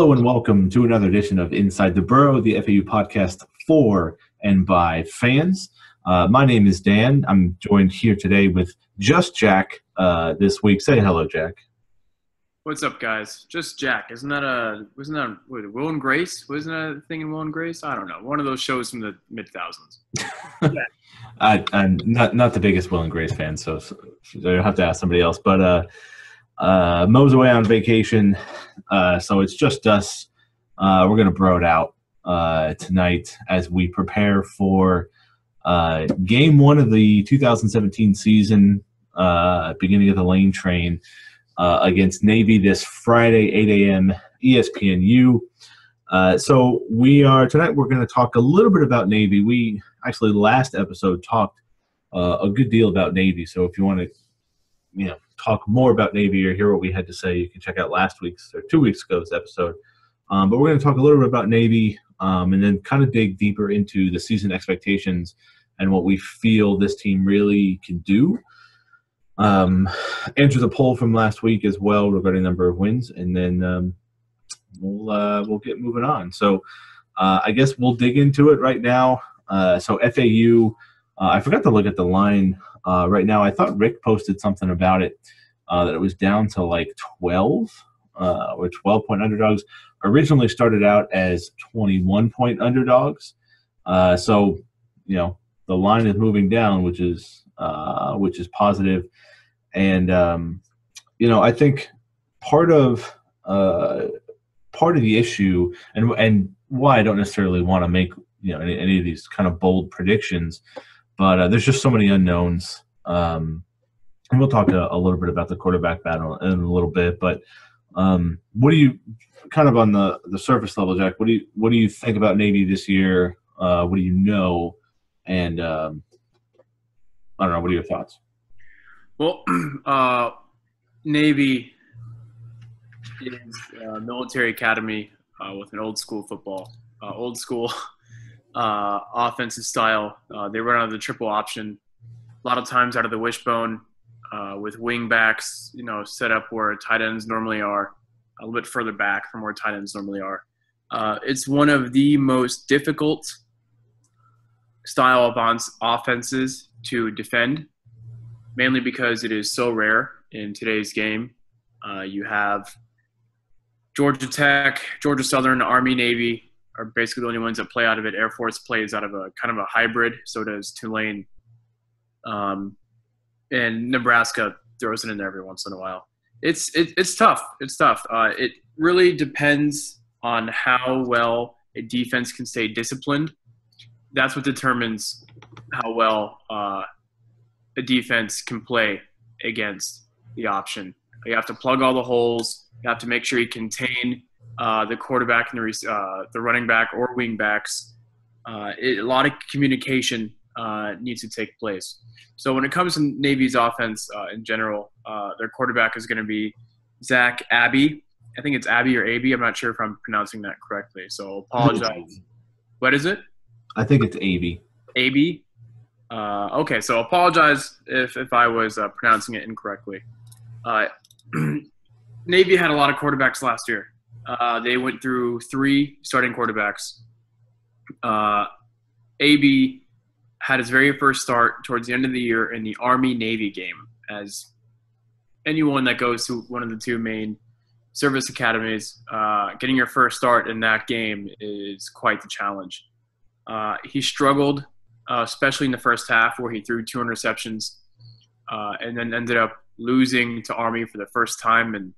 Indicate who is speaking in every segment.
Speaker 1: Hello and welcome to another edition of Inside the Burrow, the FAU podcast for and by fans. Uh, my name is Dan. I'm joined here today with just Jack uh, this week. Say hello, Jack.
Speaker 2: What's up, guys? Just Jack. Isn't that a wasn't that what, Will and Grace? Wasn't that a thing in Will and Grace? I don't know. One of those shows from the mid thousands.
Speaker 1: I, I'm not not the biggest Will and Grace fan, so, so you'll have to ask somebody else. But uh, uh, Mo's away on vacation, uh, so it's just us. Uh, we're gonna bro it out uh, tonight as we prepare for uh, game one of the 2017 season, uh, beginning of the lane train uh, against Navy this Friday, 8 a.m. ESPNU. Uh, so we are tonight. We're going to talk a little bit about Navy. We actually last episode talked uh, a good deal about Navy. So if you want to, you know, talk more about Navy or hear what we had to say, you can check out last week's or two weeks ago's episode. Um, but we're going to talk a little bit about Navy um, and then kind of dig deeper into the season expectations and what we feel this team really can do. Um, answer the poll from last week as well regarding number of wins, and then um, we'll uh, we'll get moving on. So uh, I guess we'll dig into it right now. Uh, so FAU, uh, I forgot to look at the line uh, right now. I thought Rick posted something about it uh, that it was down to like twelve or twelve point underdogs. Originally started out as twenty one point underdogs. so you know the line is moving down, which is which is positive. and um, you know I think part of uh, part of the issue and and why I don't necessarily want to make you know any, any of these kind of bold predictions, but uh, there's just so many unknowns. Um, and we'll talk a, a, little bit about the quarterback battle in a little bit. But um, what do you kind of on the the surface level, Jack? What do you what do you think about Navy this year? Uh, what do you know? And um, I don't know. What are your thoughts?
Speaker 2: Well, uh, Navy is a military academy uh, with an old school football, uh, old school uh, offensive style. Uh, they run out of the triple option, a lot of times out of the wishbone, uh, with wing backs, you know, set up where tight ends normally are, a little bit further back from where tight ends normally are. it's one of the most difficult style of offenses to defend mainly because it is so rare in today's game. Uh, you have Georgia Tech, Georgia Southern, Army, Navy are basically the only ones that play out of it. Air Force plays out of a kind of a hybrid. So does Tulane. Um, and Nebraska throws it in there every once in a while. It's it, it's tough. It's tough. Uh, it really depends on how well a defense can stay disciplined. That's what determines how well uh, a defense can play against the option. You have to plug all the holes. You have to make sure you contain uh, the quarterback and the, uh, the running back or wing backs. Uh, it, a lot of communication uh, needs to take place. So when it comes to Navy's offense uh, in general, uh, their quarterback is going to be Zach Abey. I think it's Abby or Abby. I'm not sure if I'm pronouncing that correctly. So apologize. What is it?
Speaker 1: I think it's. Abby.
Speaker 2: Uh, okay, so apologize if, if I was uh, pronouncing it incorrectly. Uh, Navy had a lot of quarterbacks last year. Uh, they went through three starting quarterbacks. Uh, Abey had his very first start towards the end of the year in the Army Navy game. As anyone that goes to one of the two main service academies, uh, getting your first start in that game is quite the challenge. he struggled uh, especially in the first half where he threw two interceptions uh, and then ended up losing to Army for the first time in,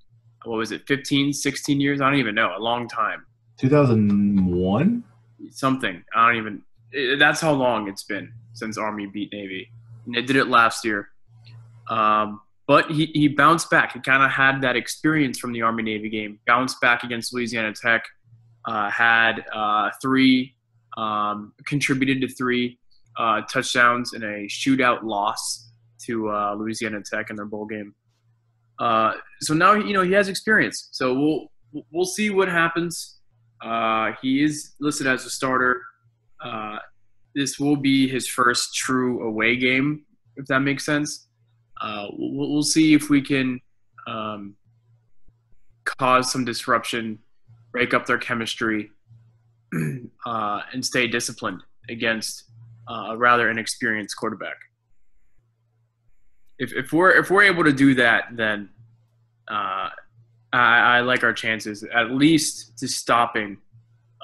Speaker 2: what was it, 15, 16 years? I don't even know. A long time.
Speaker 1: 2001?
Speaker 2: Something. I don't even. It, that's how long it's been since Army beat Navy. And they did it last year. Um, but he, he bounced back. He kind of had that experience from the Army Navy game. Bounced back against Louisiana Tech. Uh, had uh, three, um, contributed to three uh, touchdowns in a shootout loss to uh, Louisiana Tech in their bowl game. Uh, so now you know he has experience. So we'll we'll see what happens. Uh, he is listed as a starter. Uh, this will be his first true away game, if that makes sense. Uh, we'll, we'll, see if we can um, cause some disruption break up their chemistry, uh, and stay disciplined against a rather inexperienced quarterback. If, if we're if we're able to do that, then uh, I, I like our chances at least to stopping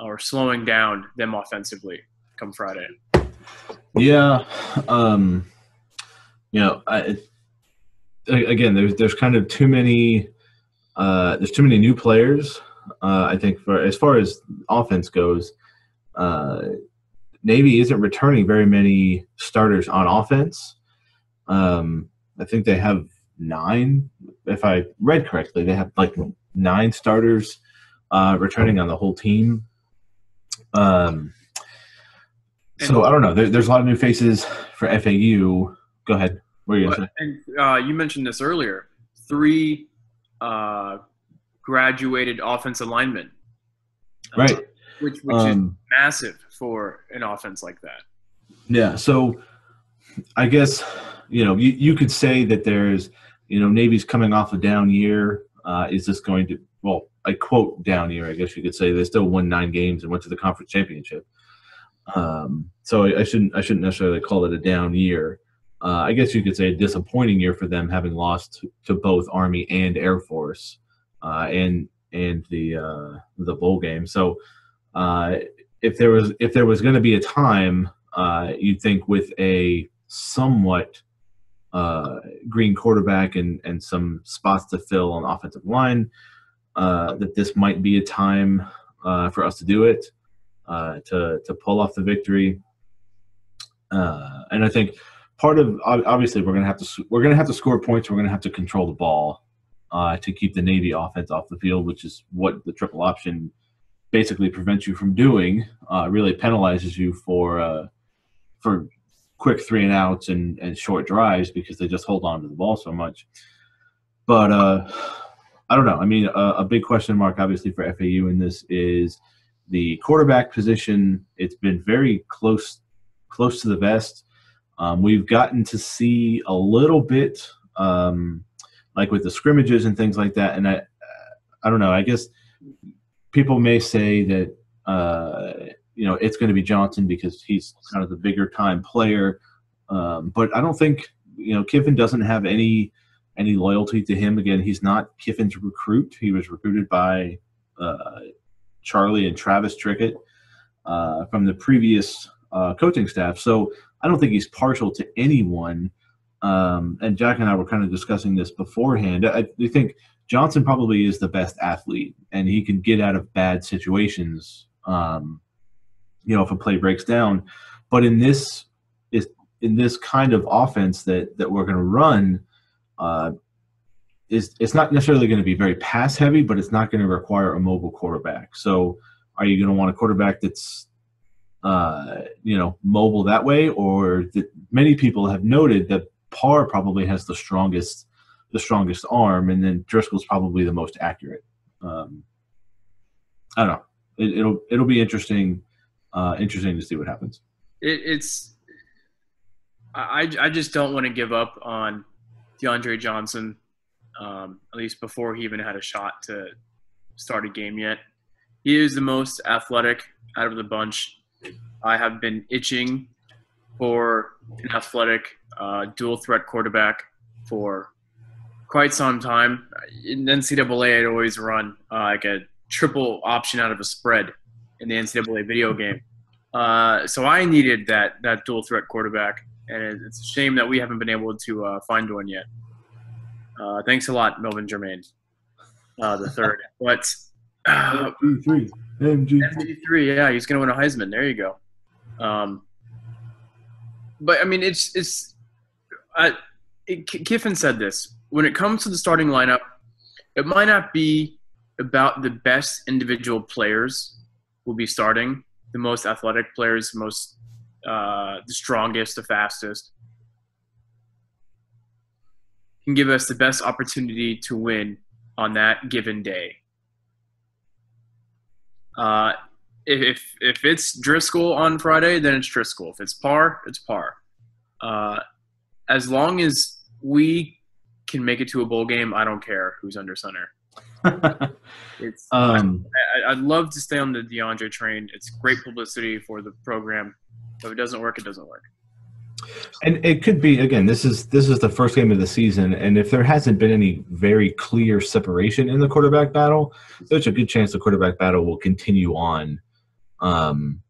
Speaker 2: or slowing down them offensively come Friday.
Speaker 1: Yeah, um, you know, I, again, there's there's kind of too many uh, there's too many new players. Uh, I think for as far as offense goes, uh, Navy isn't returning very many starters on offense. Um, I think they have nine, if I read correctly. They have like nine starters uh, returning on the whole team. Um, so I don't know. There, there's a lot of new faces for FAU. Go ahead. What are you
Speaker 2: going to say? And, uh, you mentioned this earlier. Three uh, graduated offensive linemen.
Speaker 1: Uh, right.
Speaker 2: which which um, is massive for an offense like that.
Speaker 1: Yeah. So I guess, you know, you, you could say that there's, you know, Navy's coming off a down year. Uh, is this going to, well, I quote down year, I guess you could say. They still won nine games and went to the conference championship. Um, so I, I, shouldn't I shouldn't necessarily call it a down year. Uh, I guess you could say a disappointing year for them, having lost to both Army and Air Force, uh, and and the uh, the bowl game. So uh, if there was if there was going to be a time, uh, you'd think with a somewhat uh, green quarterback and and some spots to fill on offensive line, that this might be a time for us to do it uh, to to pull off the victory. Uh, and I think part of obviously we're gonna have to we're gonna have to score points. We're gonna have to control the ball uh, to keep the Navy offense off the field, which is what the triple option basically prevents you from doing. Uh, really penalizes you for uh, for quick three and outs and, and short drives because they just hold on to the ball so much. But uh, I don't know. I mean, a, a big question mark obviously for FAU in this is the quarterback position, it's been very close close to the vest. Um, we've gotten to see a little bit, um, like with the scrimmages and things like that. And I, I don't know. I guess people may say that uh, you know it's going to be Johnson because he's kind of the bigger time player. Um, but I don't think you know Kiffin doesn't have any any loyalty to him. Again, he's not Kiffin's recruit. He was recruited by uh, Charlie and Travis Trickett uh, from the previous uh, coaching staff. So I don't think he's partial to anyone. Um, and Jack and I were kind of discussing this beforehand. I, I think Johnson probably is the best athlete, and he can get out of bad situations. Um, you know, if a play breaks down, but in this is in this kind of offense that that we're going to run, uh, is it's not necessarily going to be very pass heavy, but it's not going to require a mobile quarterback. So, are you going to want a quarterback that's uh, you know mobile that way, or that many people have noted that Parr probably has the strongest the strongest arm, and then Driscoll's probably the most accurate. Um, I don't know. It, will it'll be interesting uh, interesting to see what happens.
Speaker 2: It, it's I I just don't want to give up on DeAndre Johnson um, at least before he even had a shot to start a game yet. He is the most athletic out of the bunch. I have been itching for an athletic uh, dual threat quarterback for quite some time. In NCAA, I'd always run uh, like a triple option out of a spread in the NCAA video game. Uh, so I needed that that dual threat quarterback, and it's a shame that we haven't been able to uh, find one yet. Uh, thanks a lot, Melvin Germain, uh, the third. but uh,
Speaker 1: MG3.
Speaker 2: MG3, yeah, he's going to win a Heisman. There you go. Um, but I mean, it's it's. Uh, it, Kiffin said this when it comes to the starting lineup. It might not be about the best individual players will be starting, the most athletic players, most uh, the strongest, the fastest can give us the best opportunity to win on that given day. Uh, if, if it's Driscoll on Friday, then it's Driscoll. If it's Par, it's Par. Uh, as long as we can make it to a bowl game, I don't care who's under center. It's
Speaker 1: um,
Speaker 2: I, I'd love to stay on the DeAndre train. It's great publicity for the program. If it doesn't work, it doesn't work.
Speaker 1: and it could be again. This is this is the first game of the season, and if there hasn't been any very clear separation in the quarterback battle, there's a good chance the quarterback battle will continue on um,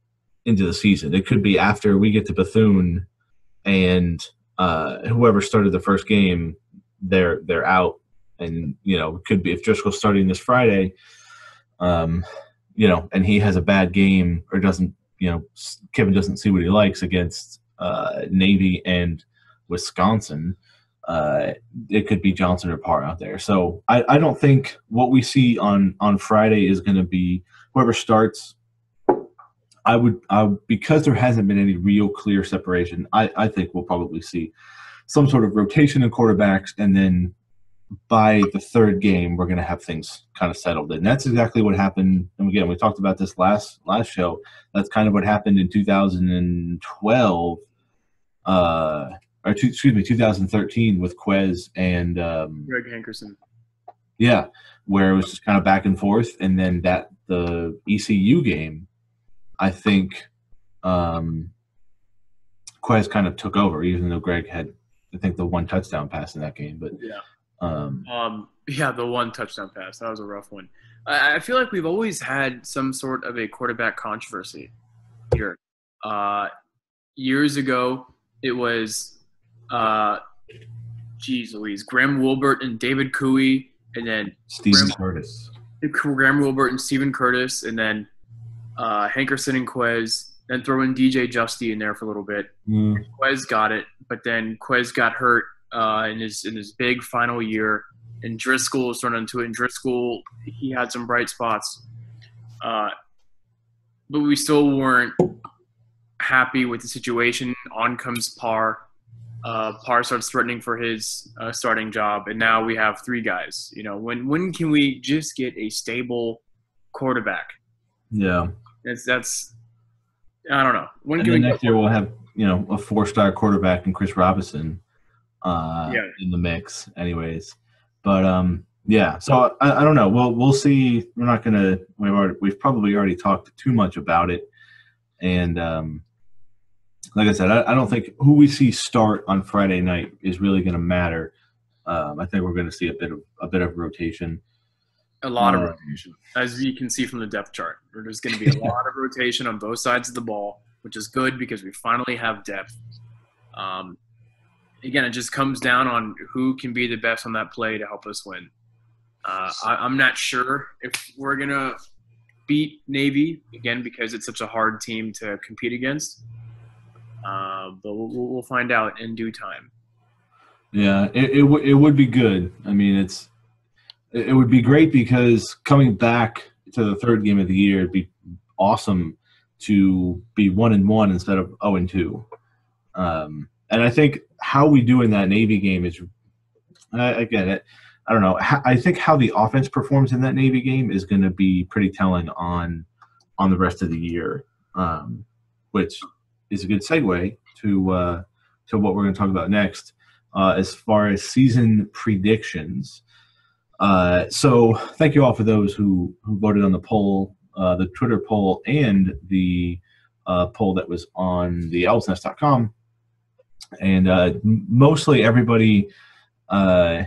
Speaker 1: into the season. It could be after we get to Bethune, and uh, whoever started the first game, they're they're out, and you know it could be if Driscoll's starting this Friday, um, you know, and he has a bad game or doesn't, you know, Kiffin doesn't see what he likes against uh, Navy and Wisconsin. Uh, it could be Johnson or Parr out there. So I, I don't think what we see on on Friday is going to be whoever starts. I would, I, because there hasn't been any real clear separation. I, I think we'll probably see some sort of rotation in quarterbacks, and then by the third game, we're going to have things kind of settled. And that's exactly what happened. And again, we talked about this last last show. That's kind of what happened in 2012, uh, or two, excuse me, 2013 with Quez and um,
Speaker 2: Greg Hankerson.
Speaker 1: yeah, where it was just kind of back and forth, and then that the ECU game, I think, um, Quez kind of took over, even though Greg had, I think, the one touchdown pass in that game. But
Speaker 2: Yeah.
Speaker 1: Um,
Speaker 2: Um, yeah, the one touchdown pass. That was a rough one. I, I feel like we've always had some sort of a quarterback controversy here. Uh, years ago, it was, uh, geez Louise, Graham Wilbert and David Kooi, and then
Speaker 1: Stephen
Speaker 2: Graham-
Speaker 1: Curtis,
Speaker 2: Graham Wilbert and Stephen Curtis, and then uh, Hankerson and Quez, then throw in DJ Justy in there for a little bit.
Speaker 1: Mm,
Speaker 2: Quez got it, but then Quez got hurt uh, in his in his big final year, and Driscoll was thrown into it. And Driscoll, he had some bright spots, uh, but we still weren't happy with the situation. On comes Parr. Uh, Parr starts threatening for his uh, starting job, and now we have three guys. You know, when when can we just get a stable quarterback?
Speaker 1: yeah,
Speaker 2: That's that's I don't know. When
Speaker 1: and
Speaker 2: can we
Speaker 1: next year we'll have you know a four-star quarterback and Chris Robison uh,
Speaker 2: Yeah.
Speaker 1: in the mix, anyways. But um, yeah, so I, I don't know. We'll we'll see. We're not gonna. We've already, we've probably already talked too much about it, and um, like I said, I, I don't think who we see start on Friday night is really going to matter. Um, I think we're going to see a bit of a bit of rotation.
Speaker 2: a lot of
Speaker 1: Uh,
Speaker 2: rotation, as you can see from the depth chart. There's going to be a lot of rotation on both sides of the ball, which is good because we finally have depth. Um, again, it just comes down on who can be the best on that play to help us win. Uh, I, I'm not sure if we're going to beat Navy again because it's such a hard team to compete against. Uh, but we'll, we'll find out in due time.
Speaker 1: Yeah, it it, w- it would be good. I mean, it's it would be great because coming back to the third game of the year, it'd be awesome to be one and one instead of zero and two. Um, and I think how we do in that Navy game is, I, I it. I don't know. I think how the offense performs in that Navy game is going to be pretty telling on on the rest of the year, um, which is a good segue to uh, to what we're going to talk about next uh, as far as season predictions. Uh, so thank you all for those who who voted on the poll, uh, the Twitter poll, and the uh, poll that was on the owlsnest.com. And uh, mostly everybody, uh,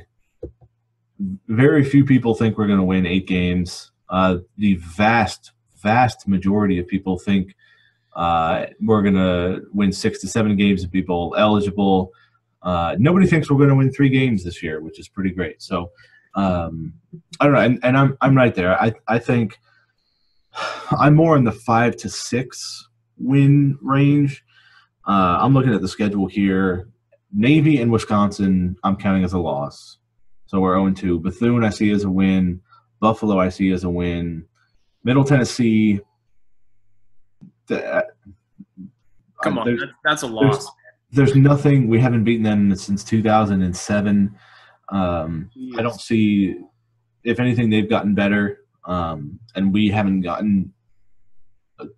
Speaker 1: very few people think we're going to win eight games. Uh, the vast, vast majority of people think uh, we're going to win six to seven games of people eligible. Uh, nobody thinks we're going to win three games this year, which is pretty great. So um, I don't know, and, and I'm I'm right there. I I think I'm more in the five to six win range. Uh, I'm looking at the schedule here. Navy and Wisconsin, I'm counting as a loss. So we're 0 2. Bethune, I see as a win. Buffalo, I see as a win. Middle Tennessee. th-
Speaker 2: Come
Speaker 1: uh,
Speaker 2: on,
Speaker 1: there's-
Speaker 2: that's, that's a loss.
Speaker 1: there's nothing we haven't beaten them since 2007 um, i don't see if anything they've gotten better um, and we haven't gotten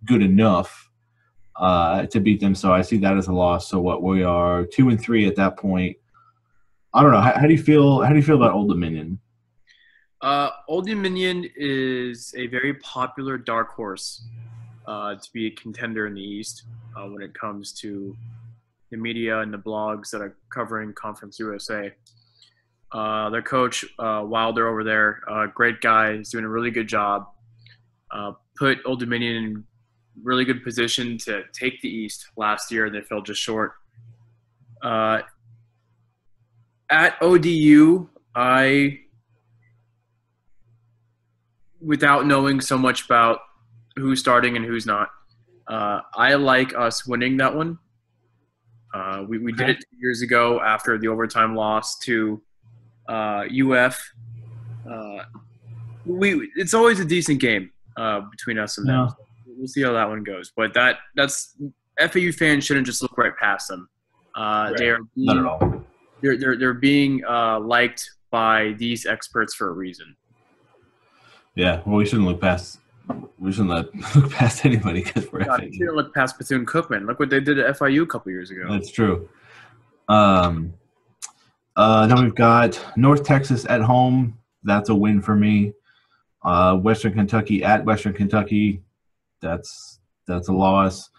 Speaker 1: good enough uh, to beat them. So i see that as a loss. So what we are two and three at that point. I don't know. How, how do you feel how do you feel about old dominion?
Speaker 2: Uh, Old Dominion is a very popular dark horse uh, to be a contender in the East uh, when it comes to the media and the blogs that are covering Conference USA. Uh, their coach uh, Wilder over there, uh, great guy, is doing a really good job. Uh, put Old Dominion in really good position to take the East last year. They fell just short. Uh, at ODU, I, without knowing so much about who's starting and who's not, uh, I like us winning that one. Uh, we, we did it two years ago after the overtime loss to uh, UF. Uh, we it's always a decent game uh, between us and them. We'll see how that one goes. But that that's FAU fans shouldn't just look right past them. Uh,
Speaker 1: Right.
Speaker 2: They are
Speaker 1: Not at
Speaker 2: being,
Speaker 1: all.
Speaker 2: they're they're they're being uh, liked by these experts for a reason.
Speaker 1: Yeah. Well, we shouldn't look past. We shouldn't let, look past anybody because we're
Speaker 2: God,
Speaker 1: FAU.
Speaker 2: you shouldn't look past Bethune Cookman. Look what they did at FIU a couple years ago.
Speaker 1: That's true. Um, uh, then we've got North Texas at home. That's a win for me. Uh, Western Kentucky at Western Kentucky. That's that's a loss.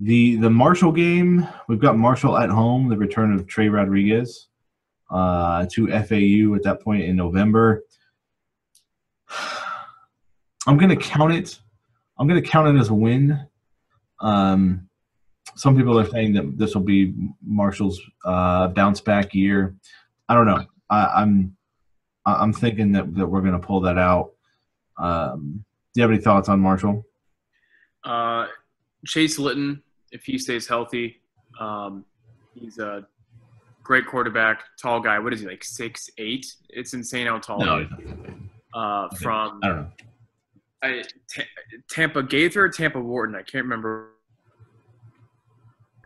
Speaker 1: The the Marshall game. We've got Marshall at home. The return of Trey Rodriguez uh, to FAU at that point in November. I'm gonna count it. I'm gonna count it as a win. Um, some people are saying that this will be Marshall's uh, bounce back year. I don't know. I, I'm I- I'm thinking that, that we're going to pull that out. Um, do you have any thoughts on Marshall?
Speaker 2: Uh, Chase Litton, if he stays healthy, um, he's a great quarterback, tall guy. What is he like six eight? It's insane how tall. he is. Uh, from
Speaker 1: I don't know.
Speaker 2: I, Ta- Tampa Gaither or Tampa Wharton. I can't remember.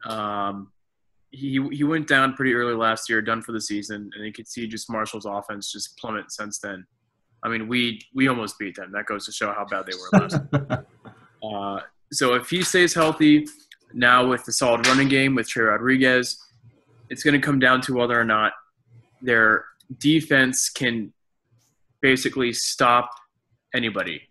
Speaker 2: Um, he he went down pretty early last year, done for the season, and you could see just Marshall's offense just plummet since then. I mean, we we almost beat them. That goes to show how bad they were last. Uh, so if he stays healthy, now with the solid running game with Trey Rodriguez, it's going to come down to whether or not their defense can basically stop anybody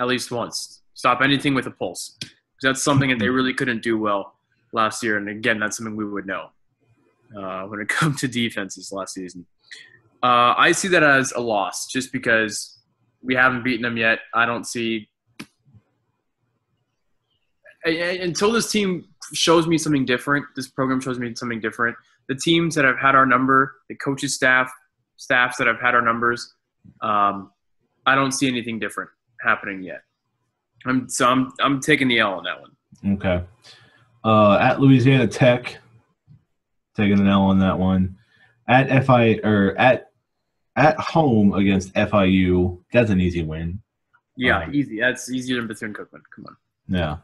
Speaker 2: at least once. Stop anything with a pulse. that's something that they really couldn't do well last year. And again, that's something we would know uh, when it comes to defenses last season. Uh, I see that as a loss just because we haven't beaten them yet. I don't see until this team shows me something different. This program shows me something different. The teams that have had our number, the coaches, staff, staffs that have had our numbers, um, I don't see anything different happening yet. I'm so I'm I'm taking the L on that one.
Speaker 1: Okay. Uh, at Louisiana Tech, taking an L on that one. At FI or at at home against FIU, that's an easy win.
Speaker 2: Yeah,
Speaker 1: Um,
Speaker 2: easy. That's easier than Bethune Cookman. Come on.
Speaker 1: Yeah,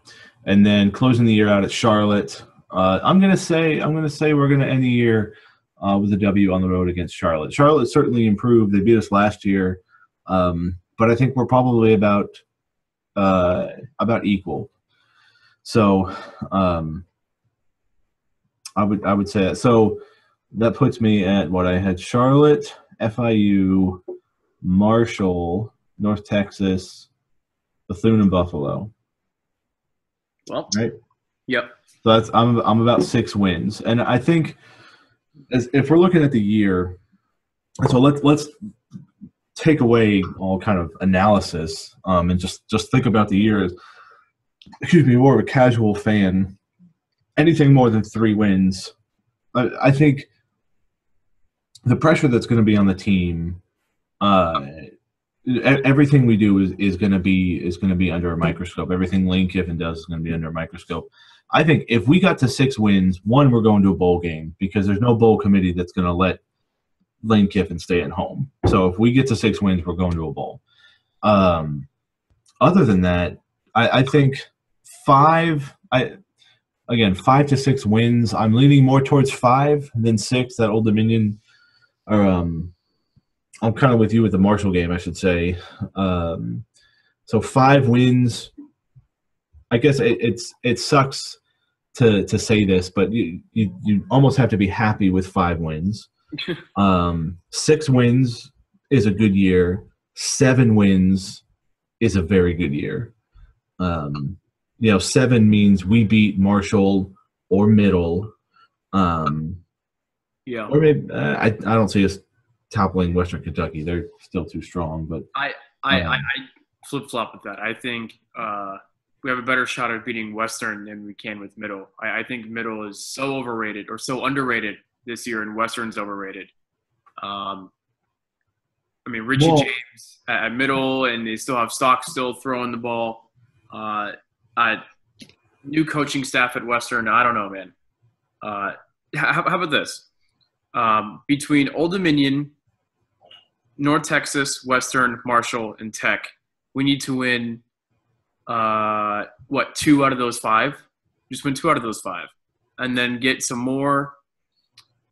Speaker 1: and then closing the year out at Charlotte. Uh, I'm gonna say I'm gonna say we're gonna end the year uh, with a W on the road against Charlotte. Charlotte certainly improved. They beat us last year, um, but I think we're probably about uh, about equal. So um, I would I would say that. So that puts me at what I had: Charlotte, FIU, Marshall, North Texas, Bethune, and Buffalo.
Speaker 2: Well,
Speaker 1: Right.
Speaker 2: yep.
Speaker 1: So that's I'm I'm about six wins, and I think as if we're looking at the year, so let's let's take away all kind of analysis um, and just just think about the year as excuse me more of a casual fan. Anything more than three wins, I, I think the pressure that's going to be on the team. Uh, everything we do is, is going to be is going to be under a microscope. Everything Lane Kiffin does is going to be under a microscope. I think if we got to six wins, one, we're going to a bowl game because there's no bowl committee that's going to let Lane Kiffin stay at home. So if we get to six wins, we're going to a bowl. Um, other than that, I, I think five. I again five to six wins. I'm leaning more towards five than six. That Old Dominion, or um, I'm kind of with you with the Marshall game, I should say. Um, so five wins. I guess it, it's it sucks to to say this, but you, you you almost have to be happy with five wins. um, six wins is a good year. Seven wins is a very good year. Um, you know, seven means we beat Marshall or Middle. Um,
Speaker 2: Yeah.
Speaker 1: or maybe uh, I, I don't see us toppling Western Kentucky. They're still too strong, but
Speaker 2: I, I,
Speaker 1: Um,
Speaker 2: I, I flip flop with that. I think uh, we have a better shot at beating Western than we can with Middle. I, I think Middle is so overrated or so underrated this year, and Western's overrated. Um, I mean, Richie
Speaker 1: Well-
Speaker 2: James at, Middle, and they still have Stockstill throwing the ball. Uh, I, new coaching staff at Western. I don't know, man. Uh, how, how about this? Um, between Old Dominion, North Texas, Western, Marshall, and Tech, we need to win. Uh, what two out of those five? Just win two out of those five, and then get some more,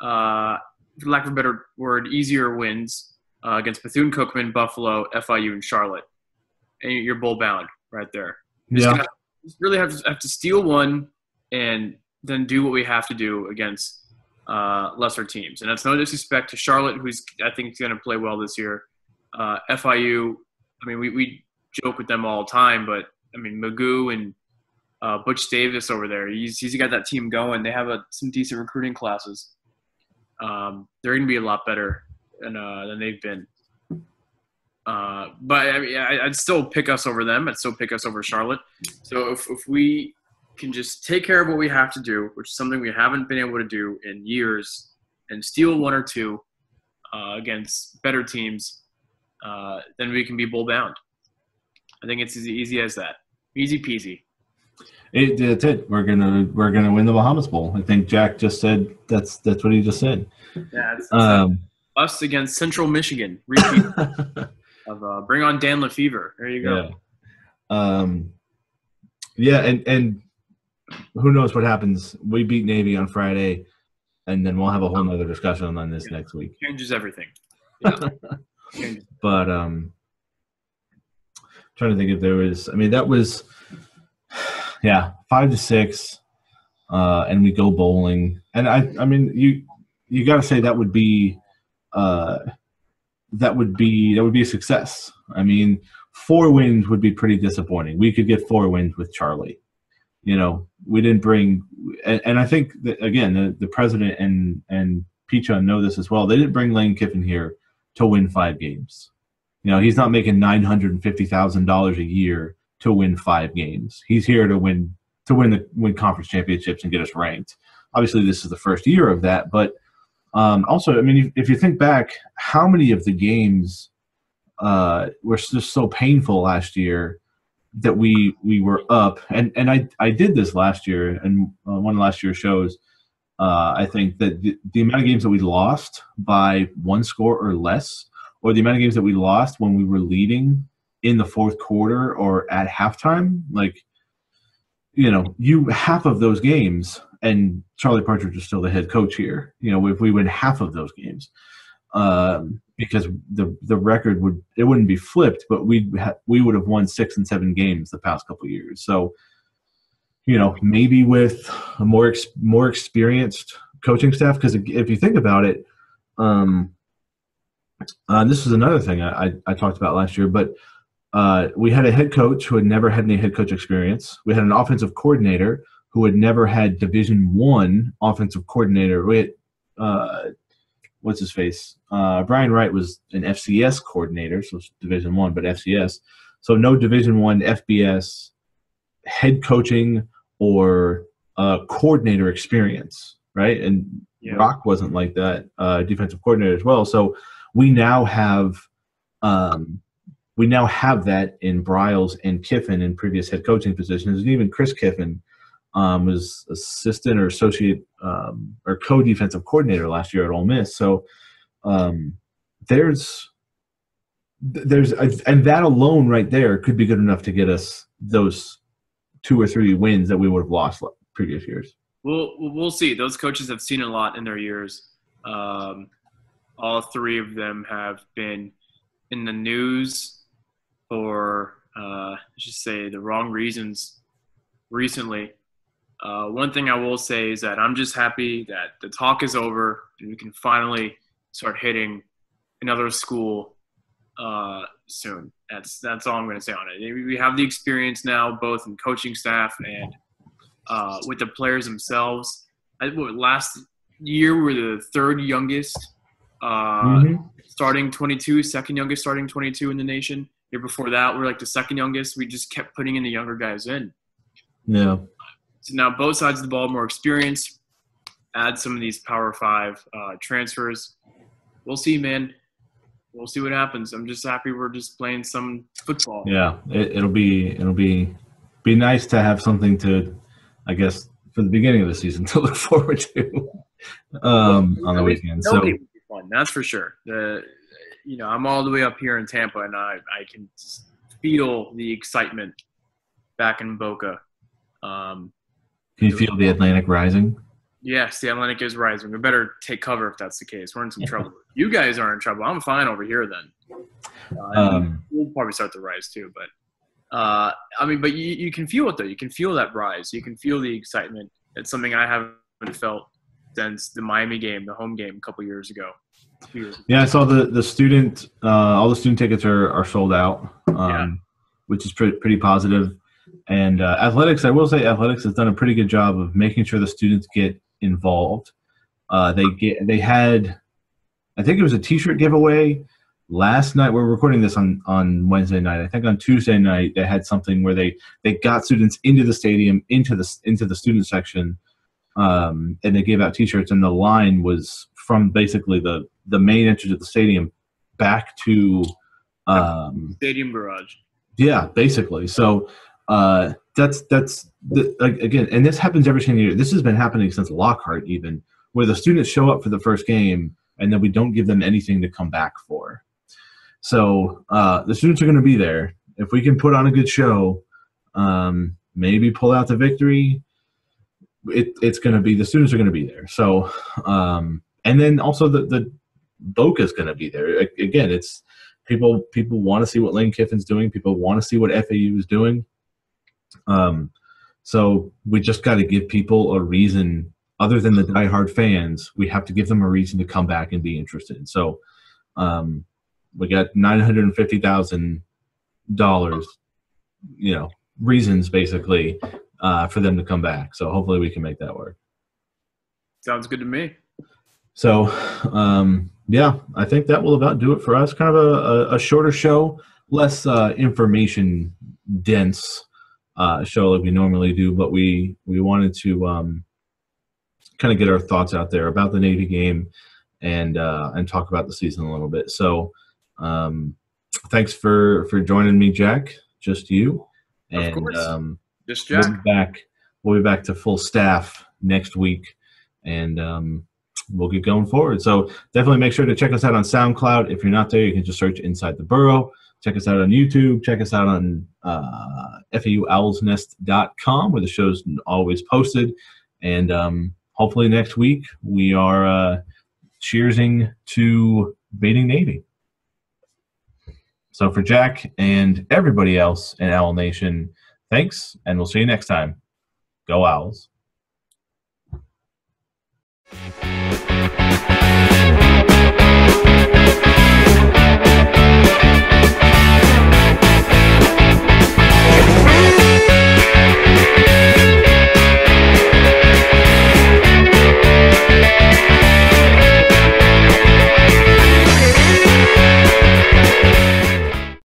Speaker 2: uh, for lack of a better word, easier wins uh, against Bethune Cookman, Buffalo, FIU, and Charlotte. And you're bowl bound right there. Just
Speaker 1: yeah,
Speaker 2: just really have to have to steal one and then do what we have to do against uh, lesser teams. And that's no disrespect to Charlotte, who's I think is going to play well this year. Uh, FIU, I mean, we, we joke with them all the time, but I mean, Magoo and uh, Butch Davis over there, he's, he's got that team going. They have a, some decent recruiting classes. Um, they're going to be a lot better than, uh, than they've been. Uh, but I mean, I, I'd still pick us over them. I'd still pick us over Charlotte. So if, if we can just take care of what we have to do, which is something we haven't been able to do in years, and steal one or two uh, against better teams, uh, then we can be bowl bound. I think it's as easy as that. Easy peasy.
Speaker 1: it, that's it. We're gonna we're gonna win the Bahamas Bowl. I think Jack just said that's that's what he just said.
Speaker 2: Yeah, it's,
Speaker 1: Um,
Speaker 2: us against Central Michigan. Repeat of uh, bring on Dan LeFevour. There you go.
Speaker 1: yeah, um, yeah, and and who knows what happens? We beat Navy on Friday, and then we'll have a whole nother discussion on this
Speaker 2: Yeah.
Speaker 1: next week.
Speaker 2: Changes everything. Yeah. Changes.
Speaker 1: but um trying to think if there was i mean that was yeah five to six uh and we go bowling and i i mean you you got to say that would be uh that would be that would be a success i mean four wins would be pretty disappointing we could get four wins with charlie you know we didn't bring and, and i think that again the, the president and and Picha know this as well they didn't bring lane kiffin here to win five games you know, he's not making nine hundred and fifty thousand dollars a year to win five games. He's here to win to win the win conference championships and get us ranked. Obviously, this is the first year of that, but um, also, I mean, if, if you think back, how many of the games uh, were just so painful last year that we we were up, and and I I did this last year, and uh, one last year's shows. Uh, I think that the, the amount of games that we lost by one score or less or the amount of games that we lost when we were leading in the fourth quarter or at halftime, like you know, you half of those games, and Charlie Partridge is still the head coach here. You know, if we win half of those games, um, because the the record would it wouldn't be flipped, but we ha- we would have won six and seven games the past couple years. So, you know, maybe with a more ex- more experienced coaching staff, because if you think about it, um, uh, this is another thing I, I, I talked about last year, but uh, we had a head coach who had never had any head coach experience. We had an offensive coordinator who had never had Division One offensive coordinator. We had, uh, what's his face? Uh, Brian Wright was an FCS coordinator, so it's Division One, but FCS. So no Division One FBS head coaching or uh, coordinator experience, right? And
Speaker 2: Yeah.
Speaker 1: Rock wasn't like that, uh, defensive coordinator as well. So we now have um, we now have that in Briles and Kiffin in previous head coaching positions, and even Chris Kiffin um, was assistant or associate um, or co-defensive coordinator last year at Ole Miss. So um, there's there's and that alone right there could be good enough to get us those two or three wins that we would have lost previous years.
Speaker 2: We'll we'll see. Those coaches have seen a lot in their years. Um, all three of them have been in the news for uh, let's just say the wrong reasons recently. Uh, one thing I will say is that I'm just happy that the talk is over and we can finally start hitting another school uh, soon. That's that's all I'm going to say on it. We have the experience now, both in coaching staff and uh, with the players themselves. I, what, last year we were the third youngest uh, mm-hmm. starting 22, second youngest starting 22 in the nation. Year before that, we are like the second youngest. We just kept putting in the younger guys in.
Speaker 1: Yeah.
Speaker 2: So now both sides of the ball, more experience. Add some of these Power Five uh, transfers. We'll see, man. We'll see what happens. I'm just happy we're just playing some football.
Speaker 1: Yeah, it, it'll be it'll be be nice to have something to, I guess, for the beginning of the season to look forward to um, on the weekend. So
Speaker 2: fun, that's for sure. The you know I'm all the way up here in Tampa, and I I can feel the excitement back in Boca. Um,
Speaker 1: can you feel the Atlantic rising?
Speaker 2: Yes, the Atlantic is rising. We better take cover if that's the case. We're in some trouble. You guys are in trouble. I'm fine over here then. Uh, um, we'll probably start to rise too, but uh, I mean, but you, you can feel it though. You can feel that rise. You can feel the excitement. It's something I haven't felt since the Miami game, the home game a couple years ago.
Speaker 1: Years ago. Yeah, I saw the the student. Uh, all the student tickets are are sold out, um, yeah. which is pretty pretty positive. And uh, athletics, I will say, athletics has done a pretty good job of making sure the students get involved. Uh, they get they had, I think it was a T-shirt giveaway last night. We're recording this on on Wednesday night. I think on Tuesday night they had something where they they got students into the stadium into the into the student section, um, and they gave out T-shirts. And the line was from basically the the main entrance of the stadium back to um,
Speaker 2: stadium barrage.
Speaker 1: Yeah, basically. So uh, that's that's the, again, and this happens every single year. This has been happening since Lockhart, even where the students show up for the first game and then we don't give them anything to come back for. So uh, the students are going to be there. If we can put on a good show, um, maybe pull out the victory. It, it's going to be the students are going to be there. So, um, and then also the the Boca is going to be there. Again, it's people people want to see what Lane Kiffin's doing. People want to see what FAU is doing. Um, so we just got to give people a reason, other than the diehard fans, we have to give them a reason to come back and be interested. So um, we got nine hundred and fifty thousand dollars, you know, reasons basically uh, for them to come back. So hopefully we can make that work.
Speaker 2: Sounds good to me.
Speaker 1: So, um, yeah, I think that will about do it for us. Kind of a, a, a shorter show, less uh, information dense uh, show like we normally do, but we we wanted to um, kind of get our thoughts out there about the Navy game and uh, and talk about the season a little bit. So, um, thanks for for joining me, Jack. Just you, and um,
Speaker 2: just Jack.
Speaker 1: We'll be back. We'll be back to full staff next week, and um, we'll get going forward. So definitely make sure to check us out on SoundCloud. If you're not there, you can just search Inside the Burrow. Check us out on YouTube. Check us out on uh, FAUOwlsNest.com where the show's always posted. And um, hopefully next week we are uh, cheersing to Baiting Navy. So for Jack and everybody else in Owl Nation, thanks, and we'll see you next time. Go Owls.